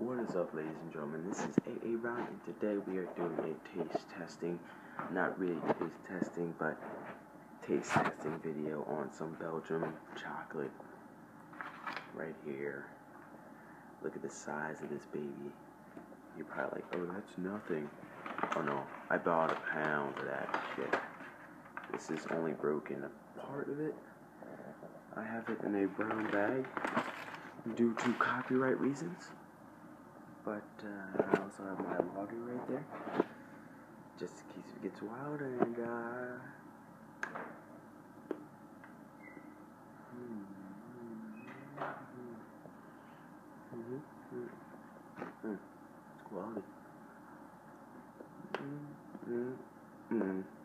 What is up, ladies and gentlemen? This is AA Ron, and today we are doing a taste testing, not really taste testing, but taste testing video on some Belgium chocolate right here. Look at the size of this baby. You're probably like, oh, that's nothing. Oh no, I bought a pound of that shit. This is only broken a part of it. I have it in a brown bag due to copyright reasons. But uh, I also have my logger right there, just in case it gets wild. And uh, mm -hmm. it's quality. Mm -hmm. Mm -hmm.